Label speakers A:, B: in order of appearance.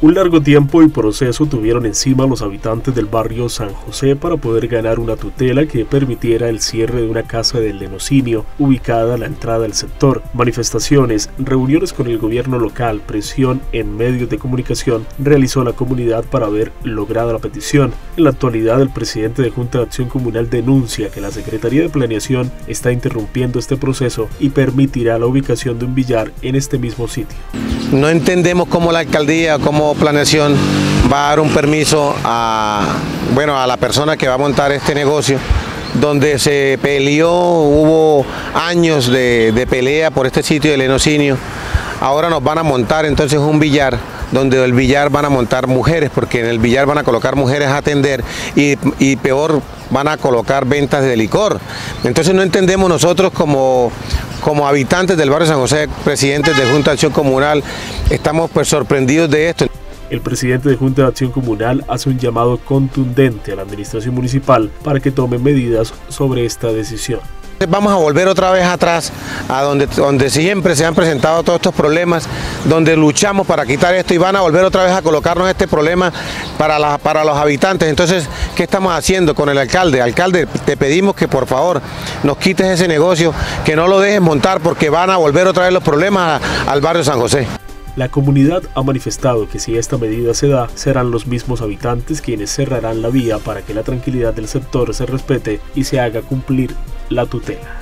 A: Un largo tiempo y proceso tuvieron encima los habitantes del barrio San José para poder ganar una tutela que permitiera el cierre de una casa del lenocinio ubicada a la entrada del sector. Manifestaciones, reuniones con el gobierno local, presión en medios de comunicación realizó la comunidad para haber logrado la petición. En la actualidad el presidente de Junta de Acción Comunal denuncia que la Secretaría de Planeación está interrumpiendo este proceso y permitirá la ubicación de un billar en este mismo sitio.
B: No entendemos cómo la alcaldía, cómo planeación va a dar un permiso a, bueno, a la persona que va a montar este negocio donde se peleó, hubo años de, de pelea por este sitio del enocinio. Ahora nos van a montar entonces un billar donde el billar van a montar mujeres, porque en el billar van a colocar mujeres a atender y, y, peor van a colocar ventas de licor. Entonces no entendemos nosotros como, como habitantes del barrio San José, presidentes de Junta de Acción Comunal, estamos pues sorprendidos de esto.
A: El presidente de Junta de Acción Comunal hace un llamado contundente a la administración municipal para que tome medidas sobre esta decisión.
B: Vamos a volver otra vez atrás, a donde, donde siempre se han presentado todos estos problemas, donde luchamos para quitar esto y van a volver otra vez a colocarnos este problema para, la, para los habitantes. Entonces, ¿qué estamos haciendo con el alcalde? Alcalde, te pedimos que por favor nos quites ese negocio, que no lo dejes montar porque van a volver otra vez los problemas al barrio San José.
A: La comunidad ha manifestado que si esta medida se da, serán los mismos habitantes quienes cerrarán la vía para que la tranquilidad del sector se respete y se haga cumplir la tutela.